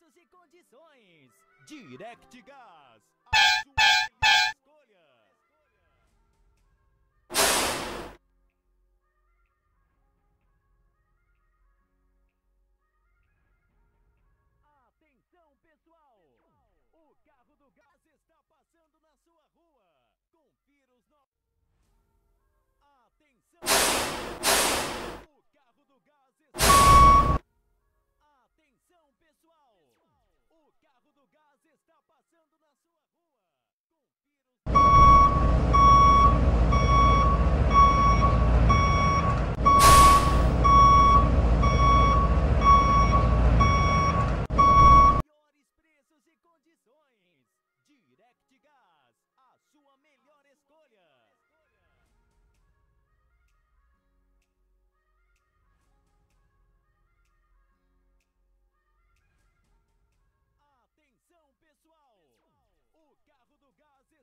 preços e condições. Direct Gas. Atenção pessoal, o carro do gás está passando na sua rua. Confira os nossos. Está passando na sua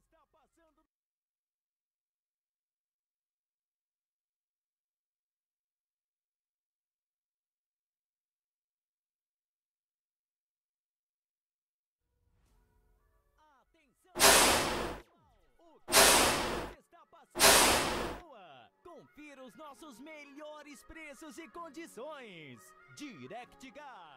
está passando. Atenção! O carro está passando na rua. Confira os nossos melhores preços e condições. Direct Gas,